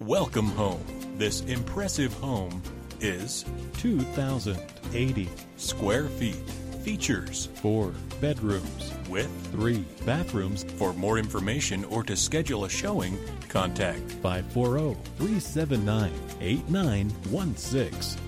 Welcome home. This impressive home is 2,080 square feet. Features four bedrooms with three bathrooms. For more information or to schedule a showing, contact 540 379 8916.